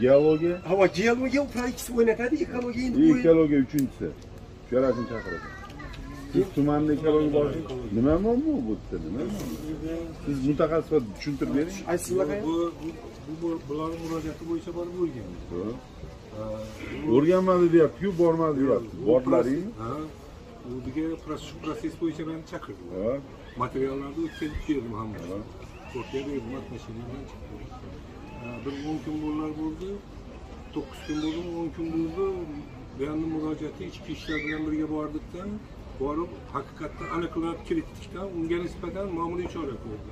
Geologiya, Hava geologiya ular ikkisi o'ynatadi, ekologiya endi ekologiya uchinchisi. Shularni chaqirasan. Siz tumanda ekologiya boshi nima muammo bu yerda nima? Siz mutaxassis sifatida tushuntirib bering. Aytsizlar bu bu bu bularni murojaati bo'yicha borib o'rgandik O'rganmadi deyapti-ku, bormadi deyapti. Bordilaringmi? ha u degan shu proses bo'yicha meni chaqirdi Ha. materiallarni o'tkazib berdim hammasini ko'rkaya berdim mashina bilan chiqdi Ha, bir o'n kun bunlar bo'ldi to'qqiz kun bo'ldi o'n kun bo'ldi buyanni murojaati ichki ishlar bilan birga bordikda borib haqiqatdan aniqlab kiritdikda unga nisbatan ma'muriy chora ko'rdi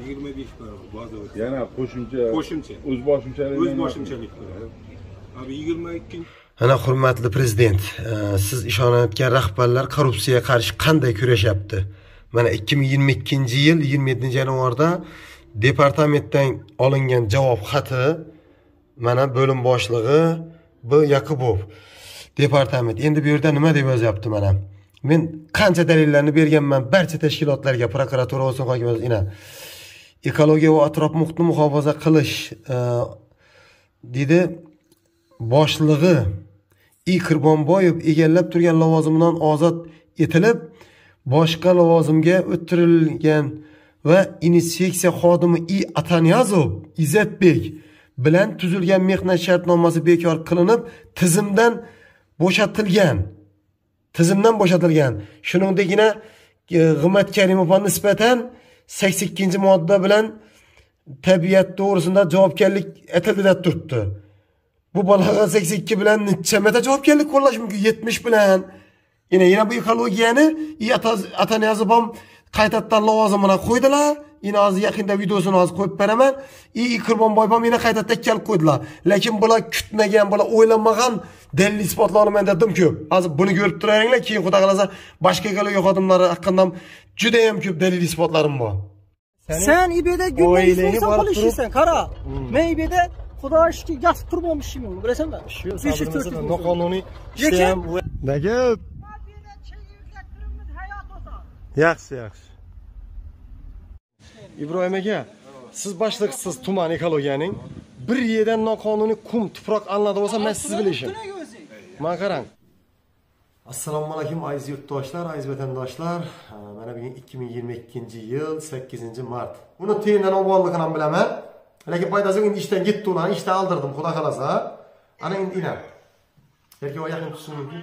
yigirma besh barobar bazaviy Yana qo'shimcha Qo'shimcha. o'zboshimchalik. o'z boshimchalik bilan abi yigirma ikkinchi Ana hurmatli prezident, e, siz ishonayotgan rahbarlar korrupsiyaga qarshi qanday kurashyapti? Mana 2022-yil 27-yanvarda departamentdan olingan javob xati mana bo'lim boshlig'i B Yakubov departament. Endi bu yerda nima deb yozyapti mana? Men qancha dalillarni berganman barcha tashkilotlarga, prokuratura bo'lsin, hokim bo'lsin, ekologiya va atrof muhitni muhofaza qilish e, deydi boshlig'i I Qirbonboyev egallab turgan lavozimidan ozod etilib, boshqa lavozimga o'tirilgan va inspeksiya xodimi I Atanyazov Izzatbek bilan tuzilgan mehnat shartnomasi bekor qilinib, tizimdan bo'shatilgan. Tizimdan bo'shatilgan. Shuningdekina e, G'immat Karimovga nisbatan 82-modda bilan tabiat to'g'risida javobgarlik deb turibdi. Bu bolaga 82 bilan necha marta javobgarlik qo'llash mumkin? 70 bilan. Yana yana bu ekologiyani Ataniyazov ham qaytadan lavozimini qo'ydilar. Yana hozir yaqinda videosini hozir qo'yib beraman. I Qirbonboyev ham yana qaytadan kelib qo'ydilar. Lekin bular kutmagan, bular o'ylanmagan dalil isbotlar olaman dedim-ku. Hozir buni ko'rib turaveringlar, keyin xudo xolasa boshqa ekologiya xodimlari haqqında ham juda ham ko'p dalil isbotlarim bor. Sen oileni istiyorsan barib konuşuyorsun kara. Ben ibede Xudo ishki gaz qurmoqchiyim, bilasanmi? Besh yuz to'rt yuz noqonuniy ham nega yaxshi yaxshi. Ibrohim aka siz boshliqsiz tuman ekologiyaning bir yerdan noqonuniy qum tuproq alinadi bo'lsa man siz bilishim man qarang. Assalomu alaykum aziz yurtdoshlar aziz vatandoshlar. Mana bugun 2022 yil 8 mart. Uni tiyindan olganligini ham bilaman. Lekin foydasi yo'q endi ishdan ketdi ularni ishdan oldirdim xudo xohlasa. Ana endi ina. Yoki yaqin tutsin mumkin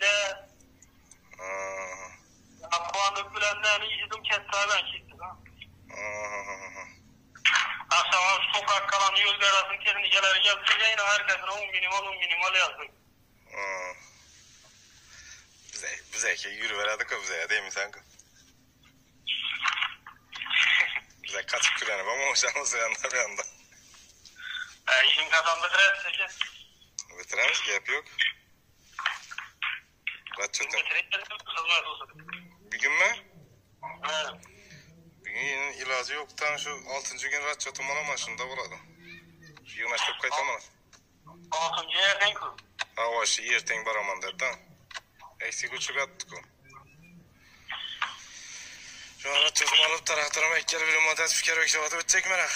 şişler, Ah, Afganlık bilenler izledim kestradan çıktı. ah, Akşam sokak kalan yol arasın teknikeleri gelsin yine herkesin 10 minimal 10 minimal yazdık. Bize, bize ki yürüverdik o bize değil mi sen? Bize kaçıp kürenip ama hoşlanmaz yanında bir anda. E, işin kazandık resmi. Bitiremiz gap yok. ratcheta bugunmi ha bugun iloji yo'qdan shu oltinchi kun ratchatim olaman shunda bo'ladi jo'nashtirib qaytaman oltinchi ertangku ha o'sha ertang boraman dedida eksik an yotibdiku cho'zim olib traktorim ikkala bir muddat fikarbek shoatib o'tsak mana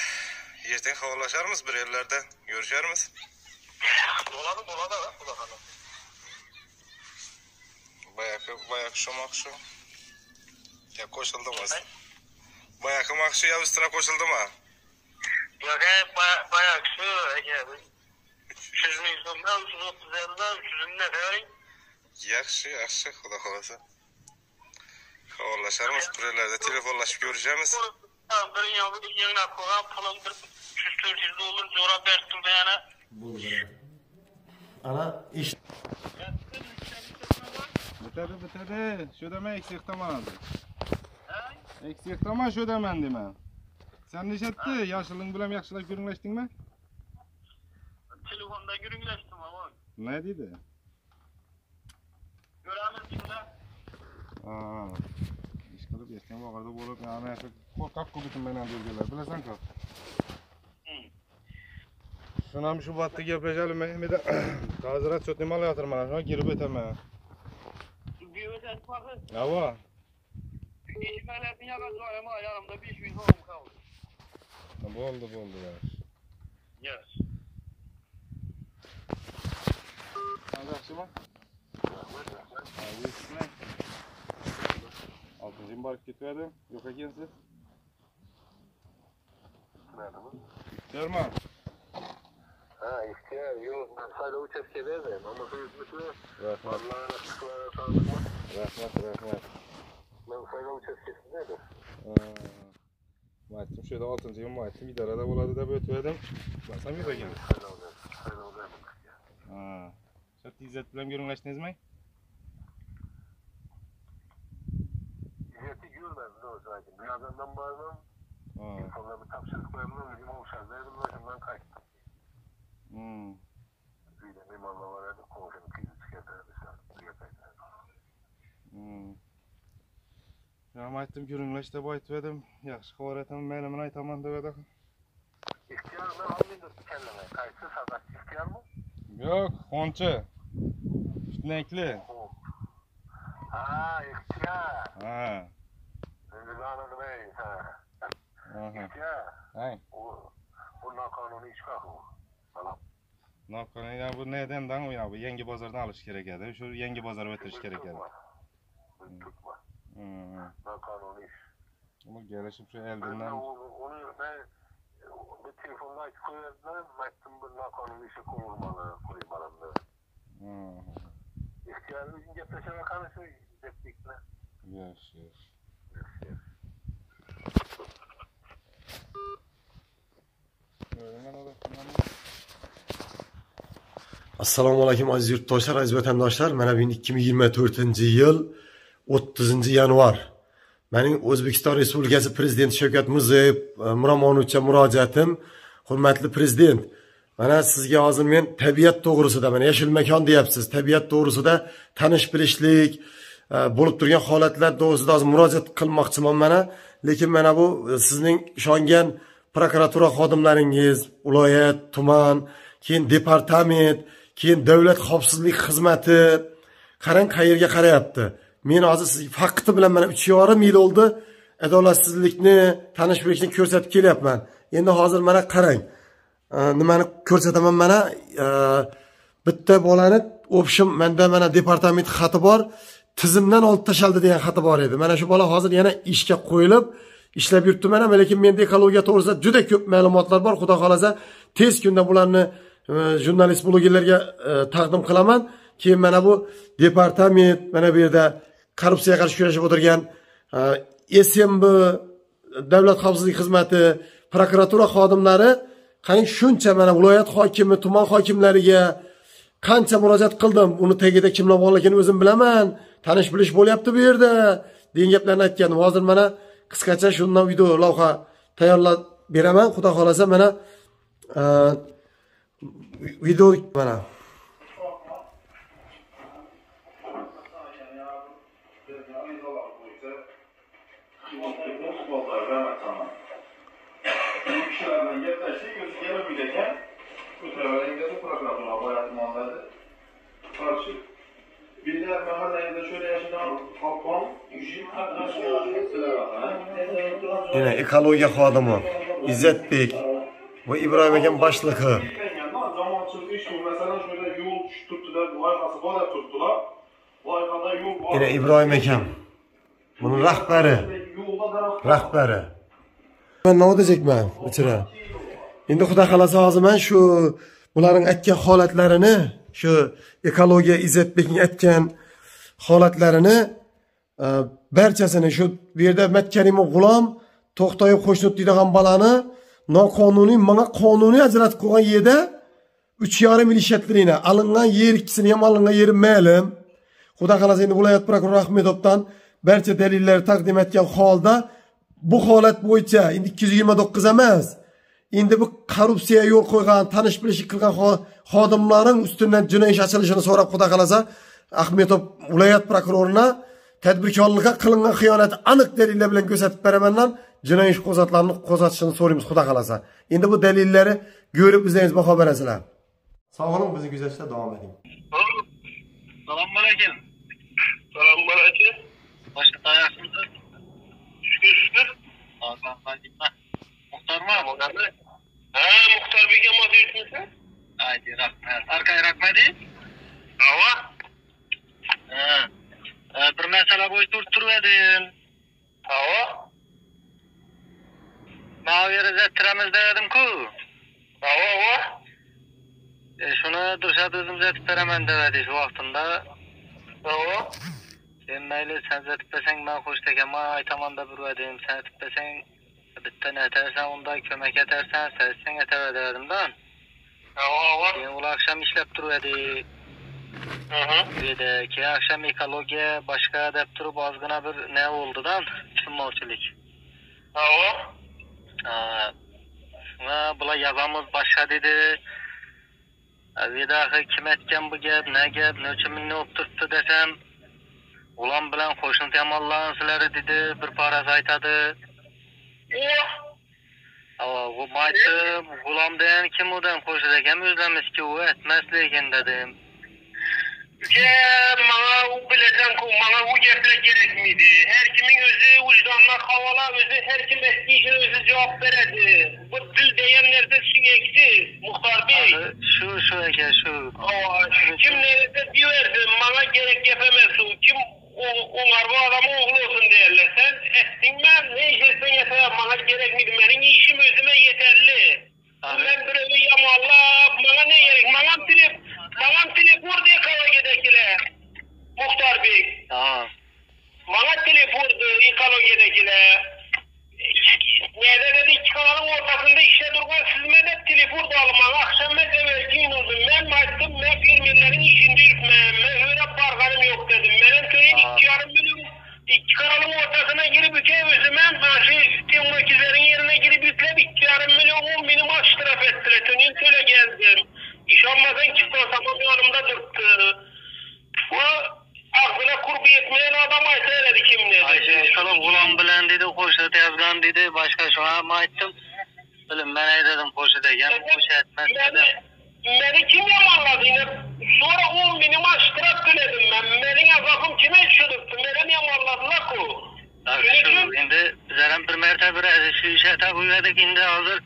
ertaga mısın? bir yerlarda ko'risharmiz bo'ladi bo'ladi xudo xohlasa Bayağı bayağı şu makşu. Ya koşuldu mu? Bayağı makşu ya üstüne koşuldu mu? Yok baya, bayağı şu. 300 milyondan 330 elden 300'ün ne verin? Yaxşı, yaxşı, xudo xolasa. Xabarlaşarmız, kurelerde telefonlaşıp görüşemiz. Bir bir yığına koyan pulun bir 300-400 dolar cevap verdim beyana. ana ish Bitedi bitedi. Şu deme eksikti bana. Eksikti ama şu demen deme. Sen ne etti? Yaşlılığın bilem yakışıla görünleştin mi? Telefonda görünleştim ama. Ne dedi? Göremezsin de. Aa. İş kılıp geçtiğim vakarda bulup yani. Korkak kubitim benden dövgeler. Bilesen kalk. Şunam şu battı yapacağım Mehmet'e. Kazıra çötnemi alayatırmalar. Şuna girip eteme. Bakın. Avo. İş meletin yakası ama yanımda 500 oğlum kaldı. Bo'ldi, bo'ldi. yaxshi. Yes. Yaxshimi? Ha, yetishmay. Oltinchi yil borib ketyapti. Yo'q ekansiz. Erman, Ha ihtiyar yok. Ben sayıda uçakçedeydim ama hızlısı rahmat, Allah'ın açıklarına sağlıkla. Rahmat, rahmat. Ben sayıda uçakçesindeydim. Aytdim shu yerda oltinchi yil aytdim idarada bo'ladi deb o'tib edim. Basam ekan. Sayıda uçak. Sayıda uçak. Ha. Shu izzat bilan ko'ringlashdingizmi? İzzeti görmedim de o zaten. Birazdan bağırmam. Sonra bir tapşırık koyamam. Bizim oluşardaydım. Başımdan kaçtım. Hmm. Bir de mimarla var ya. Ya ko'ringlash deb aytib edim. Yaxshi xabar aytaman, maylimini aytaman deb edim. İhtiyar mı? Almayın kendine. Kayıtsız sakat ihtiyar mı? Yo'q, xonchi. Fitnakli. Ha ihtiyar. Ha. Şimdi ben anladım ey. Ha. İhtiyar. Hay. O, bundan kanunu iş kalkıyor. Tamam. Noqonun ya bu nedendan u ya bu yangi bozordan olish kerak edi. Shu yangi bozorga o'tirish kerak Tutma. Hmm. Ben kanuni iş. Ama gelişim şu Ben onu ben bir telefonla hiç koyardım. Baktım bunlar kanuni işe koyulmalı. Koymalı. hmm. İhtiyarlı için cepleşe bakanısı şey ceplikle. Yes, yes. Öğrenmen olur. Assalomu alaykum aziz yurtdoshlar, aziz vatandoshlar. Mana bu 2024-yil o'ttizinchi yanvar. Mening o'zbekiston respublikasi prezidenti shavkat mirziyoyev e, murojaatim hurmatli prezident mana sizga hozir men tabiat to'g'risida mana yashil makon deyapsiz tabiat to'g'risida tanish bilishlik e, bo'lib turgan holatlar to'g'risida hozir murojaat qilmoqchiman mana. Lekin mana bu e, sizning ishongan prokuratura xodimlaringiz viloyat tuman keyin departament keyin davlat xavfsizlik xizmati qarang qayerga qarayapti. Men hozir siz fakti bilan mana uch yarim yil oldi. Adolatsizlikni tanish bilishni ko'rsatib kelyapman. Endi hozir mana qarang. Nimani ko'rsataman mana? Bitta bolani общем manda mana departament xati bor. Tizimdan olib tashlandi degan xati bor edi. Mana shu bola hozir yana ishga qo'yilib ishlab yuribdi mana lekin menda ekologiya to'g'risida juda ko'p ma'lumotlar bor. Xudo xohlasa tez kunda bularni e, jurnalist blogerlarga e, taqdim qilaman. Keyin mana bu departament mana bu yerda korrupsiyaga qarshi kurashib o'tirgan e, smb davlat xavfsizlik xizmati prokuratura xodimlari qarang shuncha mana viloyat hokimi tuman hokimlariga qancha murojaat qildim. Uni tagida kimlar borligini o'zim bilaman. Tanish bilish bo'lyapti bu yerda. Degan gaplarni aytgan. Hozir mana qisqacha shundan video lavha tayyorlab beraman. Xudo xohlasa mana e, video mana tarafa engeli prokuratura bayatmanları karşı. Bir de mahallede şöyle yaşayan halkon, işin yine bu arkası bana tuttular. Bu arkada yol var. yine akam buni rahbari Yolda daraxt rahbari man nima deyapman ichra endi xudo xohlasa hozir man shu bularning aytgan holatlarini shu ekologiya izzatbekning aytgan holatlarini e, barchasini shu bu yerda matkarimov g'ulom to'xtayev qo'shnut deydigan bolani noqonuniy mana qonuniy ajratib qo'ygan yerda uch yarim yil ishlatilina olingan yer ikkisini ham olingan yeri ma'lum. Xudo xohlasa endi viloyat prokurori ahmedovdan barcha dalillarni taqdim etgan holda bu holat bo'yicha endi 229 emas endi bu korrupsiyaga yo'l qo'ygan tanish bilishlik qilgan xo- xodimlarning ustidan jinoiy ish ochilishini so'rab xudo xohlasa ahmetov viloyat prokurorina tadbirkorlikqa qilingan xiyonatni aniq dalillar bilan ko'rsatib beramandan jinoiy ish qo'zg'atlarni qo'zg'atishini so'raymiz xudo xohlasa endi bu dalillari ko'rib bizdan baho berasizlar sog' bo'ling bizni kuzatishda davom eting Selam aleyküm. Selam aleyküm. Başka ayaksınız. Şükür şükür. Allah'tan Ha Muhtar Bey'e mi diyorsun sen? Haydi rahmet. Arkaya rahmet değil. Hava? Ha. Bir mesele boyu durtturvedin. Hava? Maviyeri zettiremiz dedim ku. Hava hava? E, şunu dışarıda özüm zetip veremem devedi şu vaktinde. Hava? Sen meyli sen zetip versen ben hoş tekeme aytaman da bir vedim. Sen zetip bittani aytarsan unday ko'mak aytarsan sakson aytaverdimda keyin ular aksham ishlab turadi dedi keyin aksham ekologiya boshqa deb turib ozgina bir nima bo'ldida tushunmovchilik shunga bular yozamiz boshqa dedi. Vidahi kim aytgan bu gap na gap nima uchun bunday bo'lib turibdi desam ular bilan qo'shni tomonlarsizlar dedi bir parasi aytadi Ava, bu maçı, ulan diyen kim odan hoşnut eken özlemiş ki o etmez lekin dedim. Ke bana o bileceğim ki bana o gepler gerek miydi? Her kimin özü vicdanına havala, özü her kim için özü cevap veredi. Bu dil diyenlerde sürekli muhtar bey. Şu şu eke şu. Aa, kim nerede diyordu bana gerek yapamazsın. Kim o, onlar bu adamın oğlu olsun derler. Sen ettin ben ne iş etsen yeter bana gerek miydi? Benim işim özüme yeterli. Ben bir öyle yamallah bana ne gerek? Bana tilip, bana tilip vur diye kava gidekiler. Muhtar bey. Tamam. Bana telef vurdu ekolojidekiler. Nerede dedi iki kanalın ortasında işte durgan sizme de telef vurdu alman. Akşam ben eve giyin oldum. Ben baktım ben firmelerin işinde yürütmem. Ben öyle barganım yok dedim. Benim köyün iki yarım milyon iki kanalın ortasına girip üke özümem. Başı temizlerin yerine girip yüklep iki yarım milyon on minim aştraf ettiler. Tünün köle geldim. İş olmadan çıktı tamam yanımda durdu. Bu aklına kurbu yetmeyen adam aytayladı kim ne dedi. Ayşe şunu ulan bilen dedi, koşu yazgan dedi, başka şu an mı ayttım? Bilin ben ne dedim koşu degen, bu şey etmez dedim. Beni, beni kim yamanladı yine? Sonra 10 minim aştırak diledim ben. Benim azabım kime çürüktü? Beni yamanladılar ku. Abi şu şimdi bizden bir işe tabi indi hazır.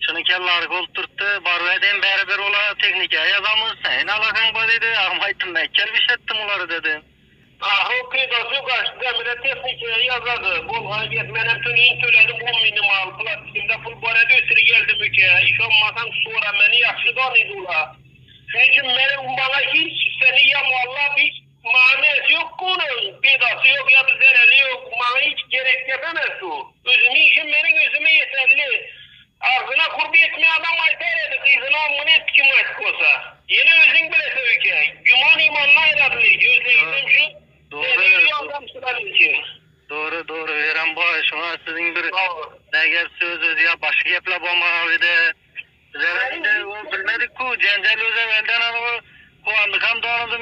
Şunu kellar kolturttu, barvedin beraber ola teknike yazamız, sen alakan bu dedi, ama ayttım ben kel bir şey ettim onları dedim. Ah o kıyıdası kaçtı. Demire teknikeye yazadı. Bu hareket benim tünün söyledim 10 minim al. Platikimde full barede ötürü geldi müke. İş olmasan sonra beni yakşıdan idiler. Şunun için benim bana hiç seni ya valla manesi yok bunun. Bedası yok ya bir zereli yok. Bana hiç gerek yapamaz o. Özümü işim benim özüme yeterli. Ağzına kurbi etme adam aytardı. Kızına amını et kim olsa. Yine özün bile söyleyecek. Güman imanla ayrıldı. Gözlerim şu. Doğru. Doğru. Veren bu şuna sizin bir ne gel söz özü ya başka yapla bomba bir de üzerinde o bilmedik ku cencel öze elden o kuandık hem doğru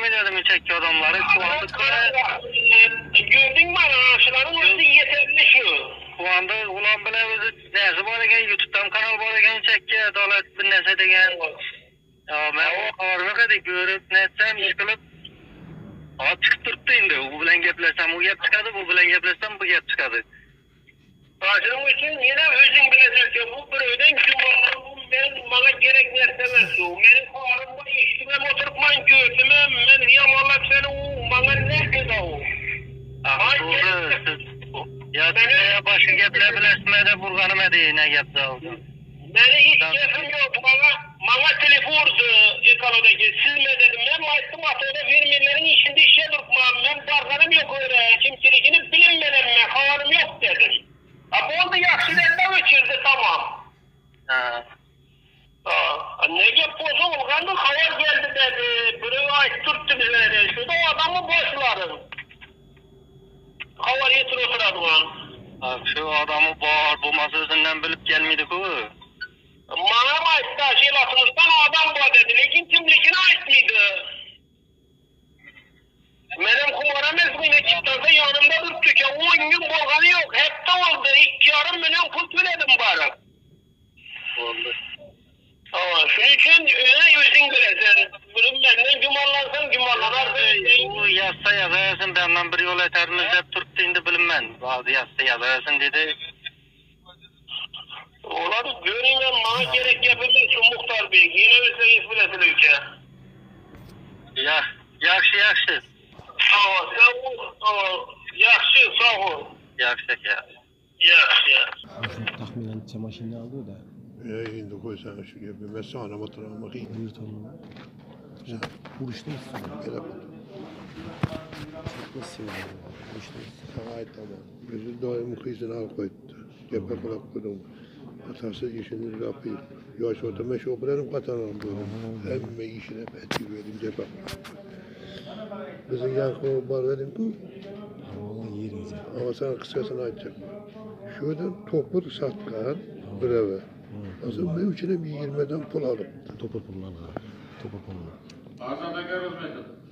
mu dedim çekiyor adamları. Kuandık böyle Gördün mü araçların özü yeterli şu. kuandı ulan bile özü neyse var eken youtube'dan kanal var eken çekiyor dolayısıyla bir nese degen ya ben o kavarımı kadar görüp ne etsem iş kılıp ama çıkıp durdu indi. Bu bilen geplesem o gep çıkadı bu bilen geplesem bu gep çıkadı. Ağacının için yine özün bile söylüyor. Bu bir öden cumarlı. Ben bana gerek nersemez o. Benim karımda iştimem oturup man gördüm. Ben yamalak seni o. Bana ne dedi o? Siz ya de başka gepler bilesme de burganım edi ne gep de oldu Beni hiç keyfim yok. Bana, bana telefon vurdu ekolodaki. Siz mi dedim. Ben baktım atölyede firmelerin işinde işe durmam. Ben barkanım yok öyle. Kimselikini bilinmeden ben. Havarım yok dedim. Ha bu oldu yakşiletten uçurdu tamam. ha Aa, ne gep bozu olgandı havar geldi dedi. Biri ait tuttu bize dedi. Şurada o adamı boşlarım. Havar yetir oturadıgan. Shu odamı bor bo'lmasa o'zidan bilib kelmaydi-ku. Bana mı aytdı aşilatınızdan adam bu dedi. Lekin kimligini aytmaydı. Benim kumara mezgine çıktığında yanımda durdu ki 10 gün bolganı yok. Hep de oldu. İki yarım milyon pul söyledim bari. Bo'ldi. Ama şunun için öyle özün bilesin. Bunu benden gümanlansın gümanlanarsın. u yozsa yozaversin buyerdan bir yo'l aytarmiz deb turibdi endi bilmayman hozir yozsa yozaversin dedi Oladu göreyim ben bana gerek yapabilir şu muhtar bey. Yine ölseniz bilesin ülke. Ya, yaxshi yaxshi Sağ ol. Sağ ol. Sağ ol. Yaxşı sağ ol. yaxshi aka Yaxşı yaxşı. taxminan necha mashina oldi da Ya endi qo'ysang shuga bir masona o'tiraman buyurtolmi urishdaysiz kelaman urishdaysiz sana aytaman o'zi doim muxlisini olib qo'yibdi gapga qulab qo'ydim otasi ishini yopib yosh o'tmay shu bilan qatanan bo'ldim hamma ishini aytib berdim gapga bizni yanqov bor edimku havoga yeringiz ama sana qisqasini aytacakman shudan to'pir satgan birava men uchun ham yigirmadan pul olibdi to'pir pullarga to'pir pullar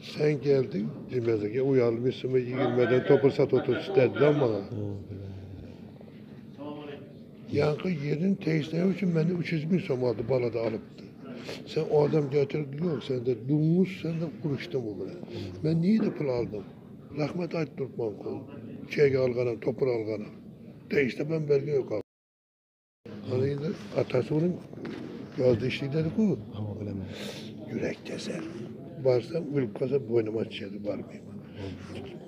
sen geldin Cimri'ye uyarmışsın ve 20'den topu sat otur istedi ama yankı yerin teyzeleri için beni 300 bin som aldı balada alıptı. Sen o adam getirdi yok sen de dumuz sen de kuruştun bu bana. Ben niye de pul aldım? Rahmet ait tutmam kol. Çek alganım, topur alganım. Değişte ben belge yok aldım. Atası onun yazdı işte dedi bu. havo bilaman Yürek keser. Varsam ölüp kalsa boynuma çiçeği var mıyım?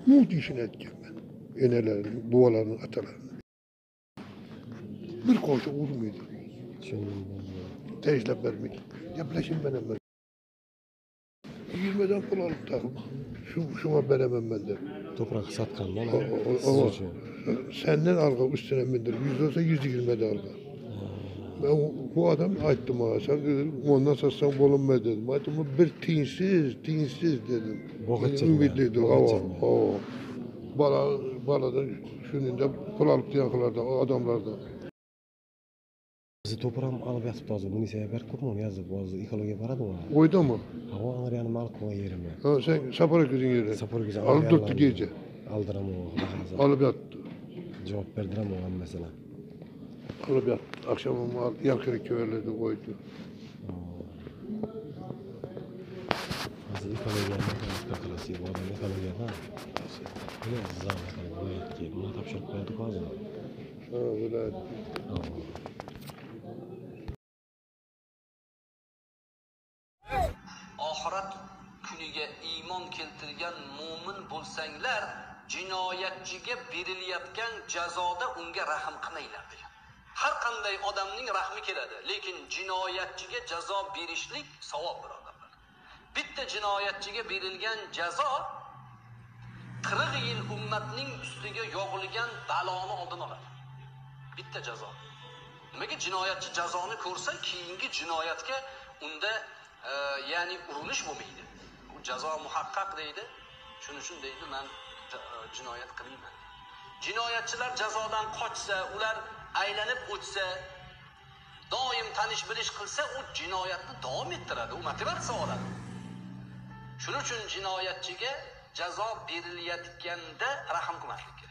Muht işini etken ben. Enelerini, buvalarını, atalarını. Bir koşu tushundim Tezle vermek. Yaplaşın ben hemen. Yirmiden pul alıp takım. Şu, şuna veremem ben de. siz o, uchun senden alga üstüne mindir. Yüz olsa yüz yirmide alga. Ben bu adam ayttım ha. Sen dedim, ondan satsan bulunma dedim. Ayttım bir tinsiz, tinsiz dedim. Boğaçın Ümitliydi. ya, Hava, hava. Bala, baladan şunun da pul alıp diyanlarda, o adamlarda. bizni to'pir ham olib yotibdi hozir munisiyaga berib ko'rma uni yozib hozir ekologiya boradimi Oyda mı? havo angriyani olib qo'ygan yerimni Ha, sen sapara kızın yeri. Saporga Alıp tuttu gece. aldiramu xudo Alıp yattı. javob berdiramu hammasini Alıp yattı. akşam ama yakın köylerde koydu. Hazır ikala gelmek hasta kalası. Bu geldi ha. Öyle zahmet hani bu diye. Buna tapşırıp koyduk abi. Ha vilayet. Oxirat kuniga iymon keltirgan mo'min bo'lsanglar jinoyatchiga berilayotgan jazoda unga rahim qilinglar har qanday odamning rahmi keladi lekin jinoyatchiga jazo berishlik savob birodarlar bitta jinoyatchiga berilgan jazo qirq yil ummatning ustiga yog'ilgan baloni oldini oladi. Bitta jazo. Nimaga jinoyatchi jazoni ko'rsa keyingi jinoyatga unda e, ya'ni urinish bo'lmaydi. U jazo muhaqqaq deydi. Shuning uchun deydi man e, jinoyat qilmayman. Jinoyatchilar jazodan qochsa ular aylanib o'tsa doim tanish bilish qilsa u jinoyatni davom ettiradi u motivatsiya oladi. Shuning uchun jinoyatchiga jazo berilayotganda rahm qilmaslik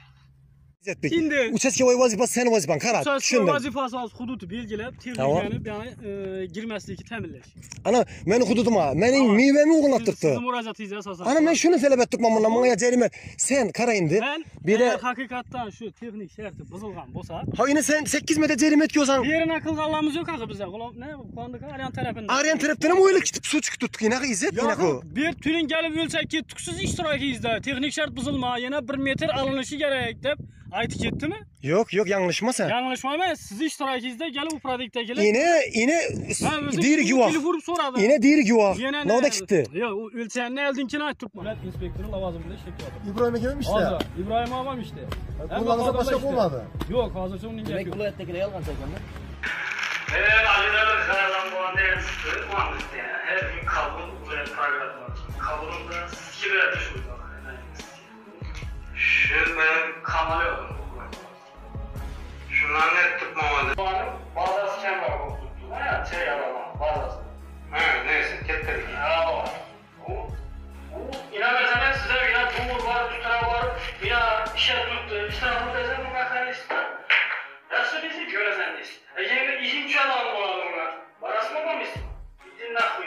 kerak Endi uchastkovoy vazifasi seni vazifang qara Uchastka tushundim vazifasi hozir hududni belgilab, Tamam. texnikani ya'ni e, girmaslikni ta'minlash. ana meni hududima mening mevamni o'g'irlab turibdi Sizni murojaatingiz asosan. ana men shuni talab etdirman mana menga jarima sen qara endi Men bu yerda agar haqiqatdan shu texnik sharti buzilgan bo'lsa, ha endi sen sakkiz metr jarima etkazsang yerini qilganlarimiz yo'q haqi bizda. Quloq ne qondiq Aryan tarafında. aryan tarafdan ham o'ylab ketib suv chiqib turibdi qanaqa izzat qanaqa Yo'q, bir tuning kelib o'lsak ketdik siz ishtirokingizda texnik shart buzilma, yana 1 metr alinishi kerak deb aytib ketdimi? yo'q yo'q yanglishmasan Yanglishmayman, siz ishtirokingizda kelib u eni Ben o'zim diyri guvoh telefon so'radim. eni diyri guvoh navda ketdi Yo'q, o'lchanni oldinkin aytib turibman. Davlat inspektori lavozimida ishlab kelyapti. ibrohim akam Hozir Ibrohim omam ishda. Qo'llanmasa boshqa bo'lmadi. Yo'q, hozircha uning gapi yo'q. viloyatdagilar yolg'on ekanda Evet, acıları sıradan bu anda yansıttı. O anda işte yani. Her gün kabul ve paragraf var. Kabulunda iki bir ateş uydu. Şu benim kamalı oldum. Şunlar ne tutmamalı? Benim bazı bu tuttu. Ha, şey yalan, bazı. Neyse, kettedik. Ha, o. O, inanırsan ben size bina tumur var, tutara var, bina işe tuttu. İşte bu dezen bu. Nasıl bizi göresen desin. E, yeni işin şu mı mısın? Gidin nakli.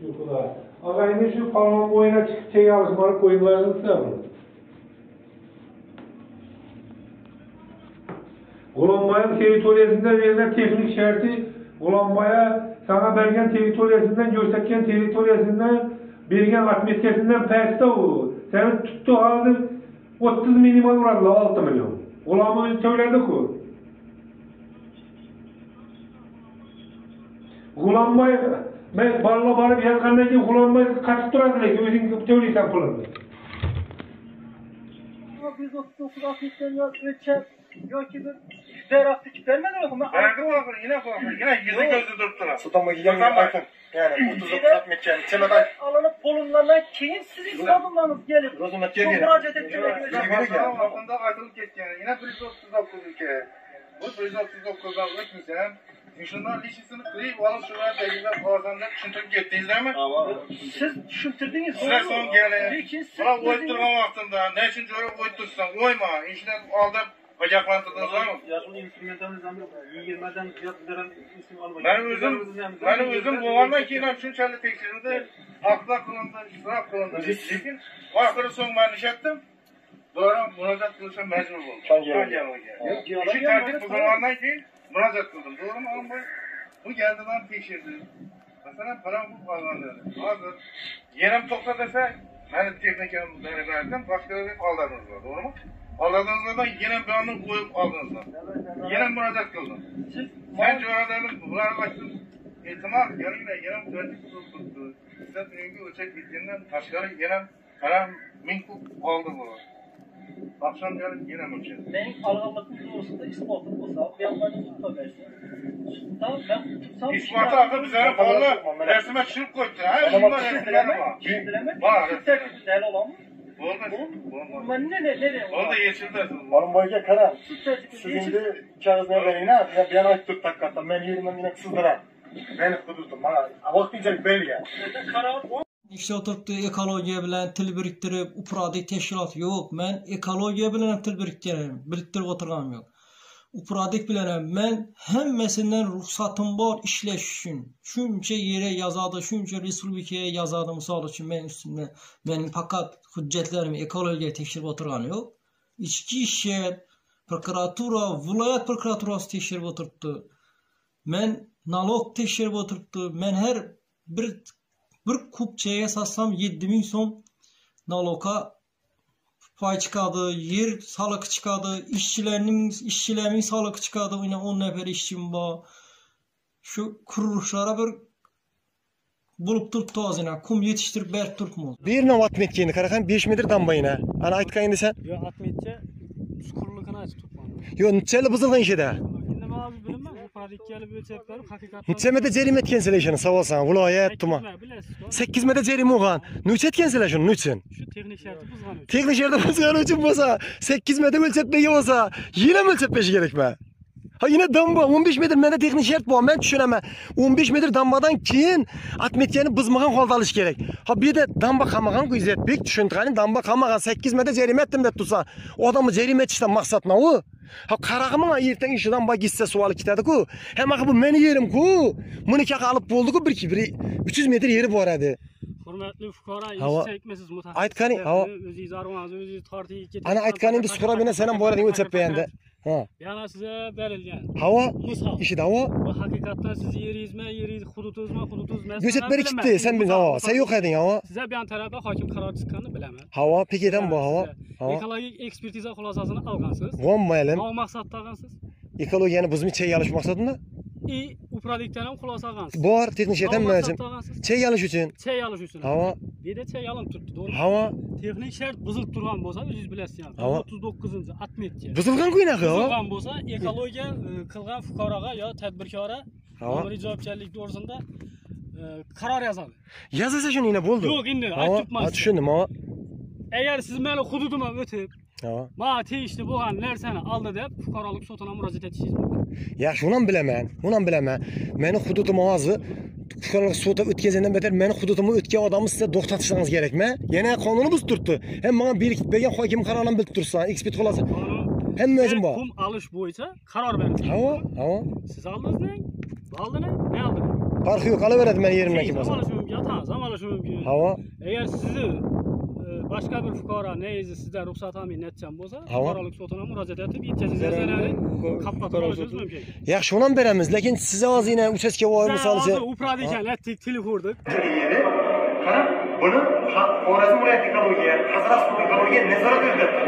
Şu kadar. og'ayni shu palmon bo'yina chiqib chegamiz borib qo'yinglarni desam g'ulomboya territoriyasida yana texnik sharti g'ulomboya sana bergan territoriyasidan ko'rsatgan territoriyasidan bergan отметкасidan pastda u seni tutdi hozir 30 minimal uradilar olti million g'ulomi to'ladiku g'ulomboy o. Kullanmayı ben barla barıp yazgandan keyin kullanmayı kaçıp turadilar ki o'zing to'laysan pulini. 939 atmışlar ya ölçer. Yok ki bir deraktı ki vermedi mi? Verdi bakın yine bakın yine yüzü gözü durdular. Sultanbeyga yanına aytın. Yani 39 atmetken çemeday Alınıp bulunlardan keyin sizin sorunlarınız gelip Rozumat çok geldi. müracaat etmek Bakanın hakkında aytılıp ketken yine 139 ülke. Bu 139'dan ötmüşsen Şundan lişisini kıyıp alın şuraya belirler kazandı tushuntirib ketdingizlarmi? Siz tushuntirdingiz. Sizlar so'ng kelin. Lekin siz o'yib turgan vaqtimda ne uchun jo'rab o'yib tursan? O'yma. Ishdan oldin ogohlantirdingizlarmi? Yaşlı instrumentalımızdan 20'den ziyod veren isim almayın. Mani o'zim mani o'zim bo'lgandan keyin ham shunchalik tekshiruvdi, haqlar qilindi, isrof qilindi. Lekin oxiri so'ng man ishlatdim. Do'ram murojaat qilishga majbur bo'ldim. Shu tartib buzilgandan keyin murojaat qildim to'g'rimi ombay bu geldi lan tekşirdim. Mesela param bu kalmadı. Hazır. Yerim toksa dese, ben teknikim beraberdim, başkaları var. Doğru mu? Aldığınızda yine bir anı koyup aldınızlar. Yine müracaat kıldım. Sen cevaplarım, bunlar baktın. yarın yanıyla yerim dönük tutuldu. Size dünkü uçak bildiğinden taşları yerim, param minkup aldı bu. Akşam gelip yine mi uçuyor? Benim algınlıkım doğrusunda ispatım olsa, beyanlarını tutabilsin. Şundan ben tutsam... İspatı akı bize valla resme çırp koydu. Her Ama bunlar resimler var. Bildireme. Var. Değerli olan mı? Ben ne ne ne? Oldu yeşilde. Onun boyunca kara. Endi kağızına verin ha. Ya ben aytib turib taqqatdan. Men yerimdan meni sizdirar. Meni hududim. Mana vaqtinchalik berilgan. Karar İşte oturupdu ekologiya bilan til biriktirib, uprodik teşkilat yo'q. Men ekologiya bilan ham til biriktirib o'tirganim yo'q. Uprodik bilan ham men hammasidan ruxsatim bor ishlash uchun. Shuncha yere yozadi, shuncha respublikaga yozadi misol uchun men ustimda mening faqat hujjatlarim ekologiya tekshirib o'tirgani yo'q. Ichki ishlar, prokuratura, viloyat prokuraturasi tekshirib o'tiribdi. Men nalog tekshirib o'tiribdi. Men har bir bir kupçaya satsam 7000 so'm naloga pay chiqadi yer soliqi chiqadi ishchilarning ishchilarning soliqi chiqadi yana 10 nafar ishchim bor shu qurilishlara bir bo'lib turibdi ozgina kum yetishtirib berib turibmiz bu yerni atmetkani qaraqan 5 metr dambayna ana aytgan endi sen Yo atmetçe çukurluğunu açıp tutmam. yo nechalar buzilgan ishida Bu ölçep verip hakikaten... necha metr jarima etgansizlar ishini savol san viloyat tuman Bilesiz. 8 metr jarima bo'lgan necha etgansizlar shuni nechun Şu texnik şartı buzgan yerda buzgani uchun bo'lsa 8 metr o'lchab bergan bo'lsa yine o'lchab berish kerakmi ha yine damba 15 metr menda texnik shart bor men tushunaman 15 metr dambadan keyin atmetkani buzmagan holda olish kerak ha bu yerda damba qamagan-ku izzatbek tushuntirganing damba qamagan 8 metr jarima etdim deb tursa odamni jarima etishdan maqsad nima u ha qarag'imi ertaga ishidan boy gitsa savoli ketadi-ku hamma bu meni yerim-ku buniki olib bo'ldi-ku bir 300 metr yeri bor edi Hürmetli fukara Hava- iş çekmesiz mutasip. Aytgani- hava- O'zingiz armonsiz, o'zingiz tortiyib ketib. ana aytganingda suqrab yana sen ham bor eding o'lchab berganda Ha. Yana size berilgen. Hava Musal. işi de hava. Bu hakikaten siz yeriyiz mi, yeriyiz, hudut uzma, hudut uzma. Gözet beri gitti, sen bin hava. Sen yok edin hava. Size bir an tarafta hakim karar çıkanı bilemem. Hava, peki eden bu hava. Ekologik ekspertiza xulosasini algansız. Van mı elem? Hava maksatda algansız. Ekologiyani buzmi çey yalish maqsadında? и upralikdan ham xulosa olgansiz bor texnishadan nima uchun chek olish uchun chek olish uchun havo buyerda chek olinib turibdi to'g'ri havo texnik shart buzilib turgan bo'lsa o'zingiz bilasiz ham o'ttiz to'qqizinchi отметка buzilganku unaqa buzilgan bo'lsa ekologiya qilgan fuqaroga yo tadbirkorga ma'muriy javobgarlik to'g'risida qaror yozadi yozilsa shuningina bo'ldi yo'q endi aytib turibman tushundim agar siz meni hududimdan o'tib Ha. Ma tegishli bo'lgan narsani oldi deb fuqarolik suduna murojaat etishingiz mumkin. Yaxshi, ham bilaman. Ham bilaman. Meni hududim hozir fuqarolik sudi o'tkazgandan betar meni hududimni o'tgan odamni siz to'xtatishingiz kerakmi? Yana qonunni buzib turibdi. Hem menga berkitib bergan hokim qarorini bilib tursan, ekspert xulosa. Hamma o'zim bor. Qum olish bo'yicha qaror berdi. Ha, ha. Siz oldingizmi? Oldini? Ne oldingiz? Farqi yo'q, qolaveradi meni yerimdan Zam bo'lsa. olishi mumkin, tan, zam olishi mumkin. Havo. Agar sizni boshqa bir fuqaro neizi sizdan ruxsatnoma netgan bo'lsa, Havo. fuqarolik suduna murojaat etib, yetkazinglar zararni qopqatib olishingiz mumkin. Yaxshi, uni ham beramiz, lekin siz hozir yana uchastka voy misol Siz hozir upradi ekan, aytdik, telefondik. qarab buni xorazm viloyat ekologiya hazrat sud ekologiya nazorat etyapti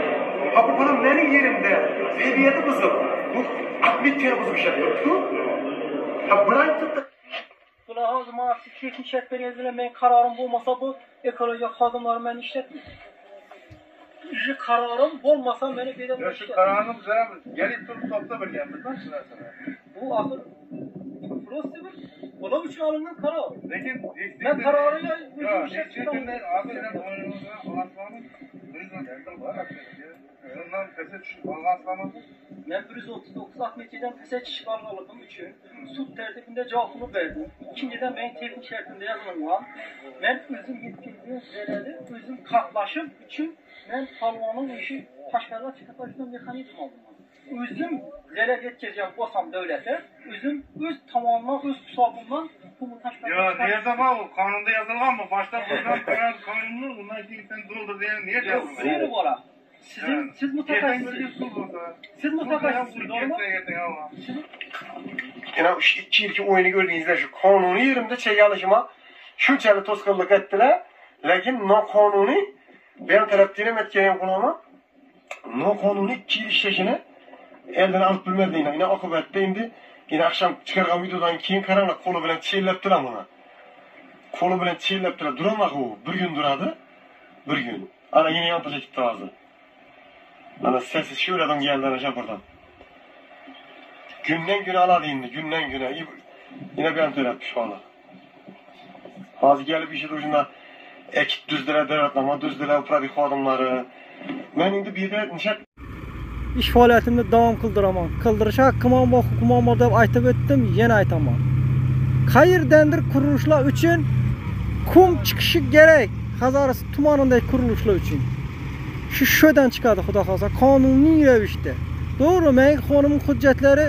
ha bu buni mening yerimda zebiyati buzib bu atmosfera buzib ishlatibdiku ha buni Kulahoz maaşı kirkin şehberi ezilen ben kararım olmasa bu ekoloji kadınları ben işletmiyor. Şu kararım olmasa beni bir de bu. Şu kararım üzere geri tur topla bir yapmadan sıra sıra. Bu ahır Prosti bir onun için alınan karar. Lakin ben kararıyla bir şey çıkardım. Abi ben oyunumuza anlatmanın bir zaman var. Ondan pese düşüp anlatmamız. Men 139 Ahmetiye'den pese chiqib olganligim uchun sud tartibida javobini berdim. Ikkinchidan men texnik yozilgan. Men o'zim yetkazgan zararni o'zim qoplashim uchun men polvonning ishi tashqariga chiqib olishdan mexanizm oldim. O'zim zarar yetkazgan bo'lsam davlatga, o'zim o'z tomonidan, o'z hisobimdan pulni tashqariga Ya niye zaman o kanunda yazılgan mı? Başta buradan karar kanunu bundan keyin sen doldur diye niye Yok, yazılgan? zero bora. Sizin, siz mutaxassissiniz. Siz mutaxassissiniz, doğru mu? yana uch ikki yilki o'yini ko'rdingizlar shu qonuniy yerimda chega olishima shunchalik to'sqinlik etdilar lekin noqonuniy ben tarafdan ham aytgan qilaman noqonuniy ikki yil ishlashini eldan olib bilmadinglar ina oqibatda endi ina akşam chiqargan videodan keyin qaranglar qo'li bilan chellabdilar buni qo'li bilan chellabdilar duramaq u bir kun duradi bir kun ana yana yontirib ketdi hozir ana sessiz shu yerdan keldi ana shapardan Günden güne aladı indi, günden güne. Yine ben törətmiş valla. Hazır gelip işi ucunda ekip düzdüler, devletlama düzdüler, upravi xodimlari. Ben indi bir de nişat ish faoliyatimni davom qildiraman qildirish haqqim ham bor huquqim ham bor deb aytib o'tdim yana aytaman qayerdandir qurilishlar uchun kum chiqishi kerak hazorasi tumanidagi qurilishlar uchun shu sho'dan chiqadi xudo xohlasa qonuniy ravishda to'g'ri men qonun hujjatlari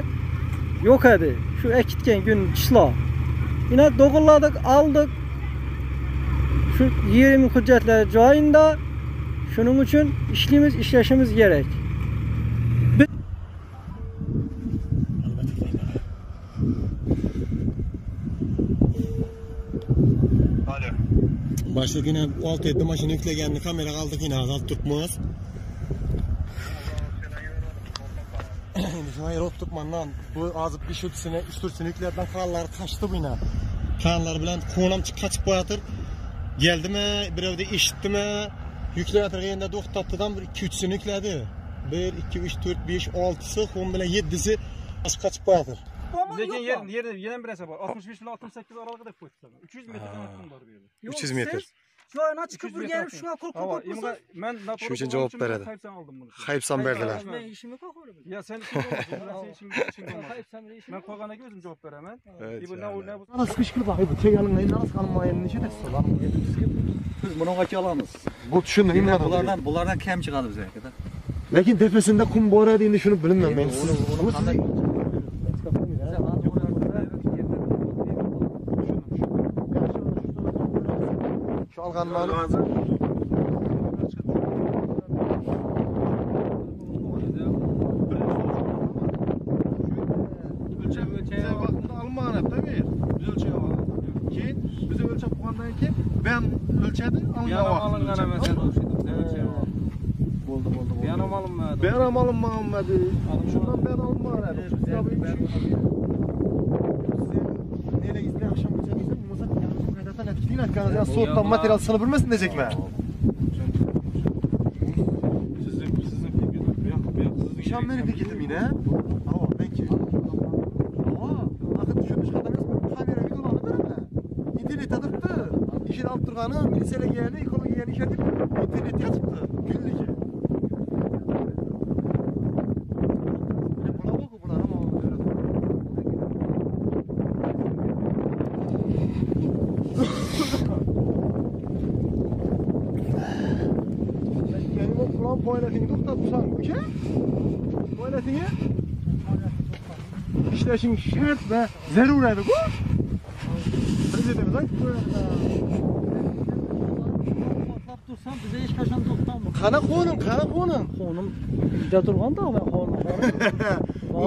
yo'q edi shu ekitgan kun chislo yana do'g'irladik oldik shu yerim hujjatlari joyida shuning uchun ishlaymiz ishlashimiz kerak Başlık yine 6-7 maşını yüklegenini kamera kaldık yine azalt tutmaz. Bizim ayırıp tutmandan bu azıp bir şütsüne, üstürsüne yüklerden kanlar kaçtı bu yine. Kanlar bilen konam kaçıp boyatır. Geldi mi, bir evde işitti mi, yükleyatir yerine doktattıdan bir iki üçsünü yükledi. Bir, iki, üç, dört, beş, altısı, on bile yedisi kaçıp boyatır. 7si qochib qo'yatir. Lekin yer yer yana bir narsa bor. 65 bilan 68 oralig'ida deb qo'yibdilar. 300 metrdan ortiq bor bu yerda. 300 metr. Joyini chiqib burgan shunga qo'l qo'l qo'l. Men Shuning uchun javob beradi. Haypsan oldim buni. Haypsan berdilar. Men ishimni qo'yib Ya sen Men qo'yganiga o'zim javob beraman. Evet, Bu ne ne bu? Nasıl kışkırıp bakıyor bu çekalın nasıl kalmayın ne şeyde salam. Biz bunu kaç alamız? Bu düşündüm Yine immadan. bulardan bulardan kem çıkardı bize kadar. Lakin tepesinde kum bora deyince şunu bilmem ben. Onu onu kanday. Şu alganları Ölçem bize vaqtında alınmagan da bir. Biz ölçeğe alalım. Keyin bize ölçep qo'ygandan keyin ben ölçedi alıngan vaqt. alıngan emas edi o'sha. Bo'ldi, bo'ldi. Ben ham alınmadı. Ben alınmaganmadi. Şundan ben alınmagan edi. Neyle izle akşam geçen Musa yanlış Yani soğuktan materyal sını bilmesin diyecek mi? Sizin sizin fikriniz sizin. Şam benim fikrim yine. Ama ben ki. Ama akı düşünmüş kadar kamera videolarını verme. İnternete atıptı. İşin alt durganı, milisele geleni, ekoloji geleni işe edip internete atıptı. Günlüce. ki? Tuvaletini? İşleşin şart ve zarureti bu. Prezidentimiz aytdı. Dursam bize hiç kaçan doktanmı? Kana konun, kana konun. Konum bir durgan da ben konum.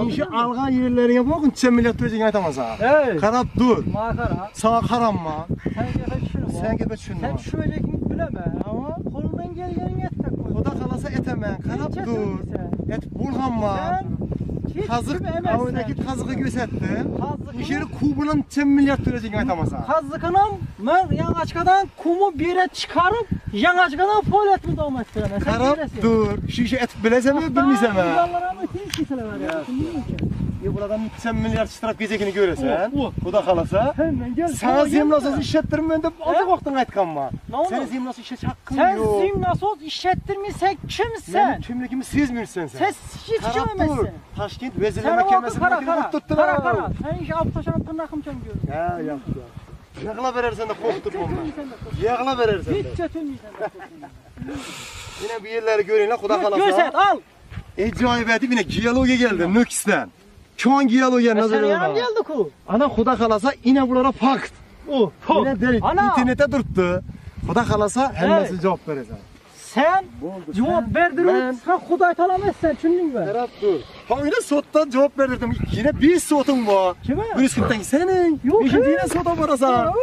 İnşi algan yerlerine bakın, sen millet özün aytamaz ha. Hey. Karab dur. Makara. Sağa karanma. Sen gebe düşünme. Sen gebe düşünme. Sen şöyle gibi bileme ama kolundan gelgeni yeter koy. O da kalasa etemen, karab Hiç dur. Et bulganma. Sen Kazık, avdaki kazığı gözettin. Kazıkını- İşeri kubunun sen milyar özün aytamaz ha. Kazıkınam ben yanaçkadan kumu bir yere çıkarıp yanaçkadan fol etmi ettiremem. Sen Karab dur. Şu işi et bilesem mi bilmesem mi? Yallara mı tin şişeler var ya. Ya buradan sen milyar çıtırap gezekini göresen. Oh. Bu da kalasa. Hemen gel. Sana zemlasız işlettirmen de azıcık vaktin aytkanma. Ne oldu? Sen zemlasız işlet hakkın Sen yok. zimnasoz işlettirmişsen kimsin? Benim kimlikimi sezmiyorsun sen. Sen hiç kimemezsin. Taşkent Sen o vakit Mahkemesi'nin kara vakili kara. Kara. Sen iş aptaşan tırnakım can görüyorum. Ya yaptı. Yağla verirsen de korkturmam ben. Yağla verirsen de. Hiç çötülmeyeceksin. Yine bir yerleri göreyim lan kuda kalasa. Göset al. Edip yine giyaloga geldi Nöks'ten. Çoğun giyaloga Sen nazar yanım olma. geldi ku. Ana kuda kalasa yine bunlara fakt. O. Yine deli. Ana. İnternete durttu. Kuda kalasa hemmesi cevap verirsen. Sen cevap verdirin. Ben- Sen kuday talamazsın. Çünkü ben. Serap dur. Ha yine sottan cevap verdirdim. Yine bir sotum var. Kime? Bir üsküpten senin. Yok, he. yine sota varasa.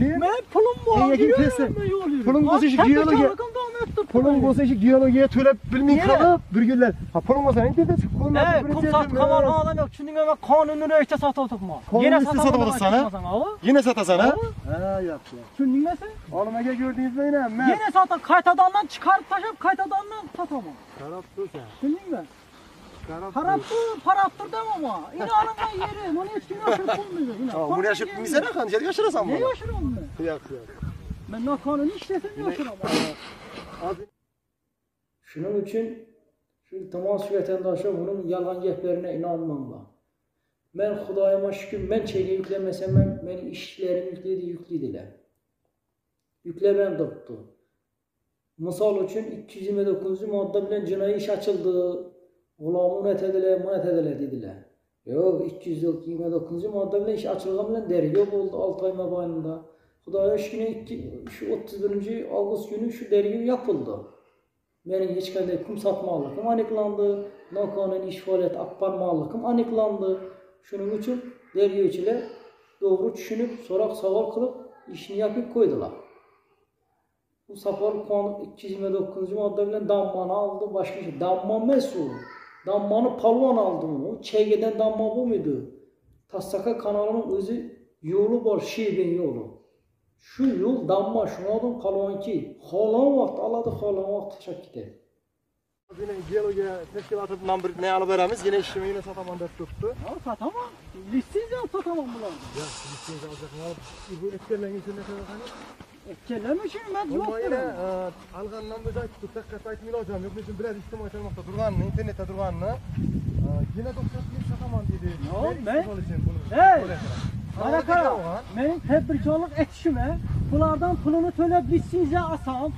Ben pulum var. Pesi. ben yol yürüyorum. Pulun Bak, bozu işi sen de giyaloga. çalıkın devam ettir. Pulun bozu işi giyalogiye tölep bilmeyin kalıp bir günler. Ha pulun bozu ne dedi? Hey, kum sat kamal adam yok. Çünkü ben kanunu reçte satıyorduk mu? Kanunu reçete satıyorduk sana. Yine satasana. Ha yaptı. Çünkü neyse? Oğlum ege gördünüz mü yine? Yine satan kaytadandan çıkarıp taşıp kaytadandan satamam. Karap dur sen. Çünkü ben. Karap Parattır, parattır demem ama. Yine alıngan yeri. Bunu hiç kim yaşırıp bulmuyor. Tamam bunu yaşıp misene kan gel yaşırasan Ne bunu. yaşırım ben? Yok yok. Ben ne kanunu işletim yaşırım. Şunun için şu iltimas vatandaşa bunun yalan geplerine inanmamla. Ben Xudayıma şükür ben çeyle yüklemesem ben benim işlerim yükledi yüklediler. Yüklemem tuttu. Misal için 229. madde bilen cinayi iş açıldı. Ulan bunu etediler, bunu etediler dediler. Yok 229. madde bilen iş açılgan bilen dergi oldu 6 ay mabayında. Xudaya şükür şu 31. Ağustos günü şu dergi yapıldı. Benim hiç qanday kum satmalıkım aniqlandı. Nokanun iş fəaliyyəti aparmalıkım aniqlandı. Şunun üçün dergivçiler doğru düşünüp sorak savol qilib işini yapıp koydular. Bu Saparlı Kanun 229. madde bilen dammanı aldı başka şey. Damma o. Dammanı palvan aldı o. Çeygeden damma bu muydu? Tassaka kanalının özü yolu var Şiben yolu. Şu yol damma şuna adam kalvan ki. Halan vaqt aladı halan vaqt taşak gider. Yine giyaloga teşkilatından bir ne alıp veremiz. Yine işimi yine sataman dert tuttu. Ya satamam. Listenziya satamam bular. Ya listenzi alacak ne alıp bu etkerlerin içinde kadar Kelem için ben Ama yok yine derim. e, algandan biz ayttık. Dakika aytmıyor hocam. Yok bizim biraz ijtimoiy tarmoqda turganini, internetda turganini. e, Yine 91 sataman dedi. Ya Ben ben- için. Hey! Qara Qara qara. Men tedbirkorlik etishime, bulardan pulini to'lab listenziya olsam,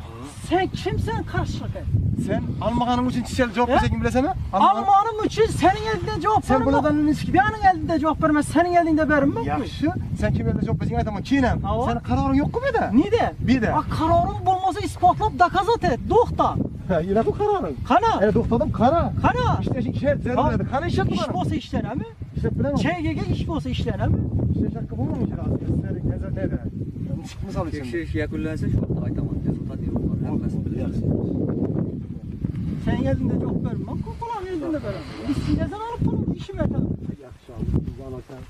sen kimsan qarshilik et? Sen almaganing uchun chichal javob He? bersak bilasanmi? Almanim uchun sening eldingda javob Sen berma. bulardan ne iş Mening eldimda javob berma, sening eldingda berma. Yaxshi. Sen kim yerda javob bersang aytaman. Keyin ham. Avo. Seni qaroring yo'qku bu yerda? Nida? Bir de. Ha qaroring bo'lmasa isbotlab dokazat et. Ha, yine bu qaroring. Qana? Ey to'xtadim, qara. Qana? İşte şart zarur edi. Qani ishlat Ish bo'lsa ishlanami? İşlat bilaman. Cheygaga ish bo'lsa ishlanami? İşte hakkı bo'lmagan ijro. Sizning nazarda. Misol uchun. Tekshirish yakunlansa shu yerda aytaman. Rezultat yo'q. Hammasini bilasiz. Sening eldingda javob berma. Bularning eldingda beraman. Listenziyadan olib pulni ishim aytaman. Yaxshi oldu. Biz alasan.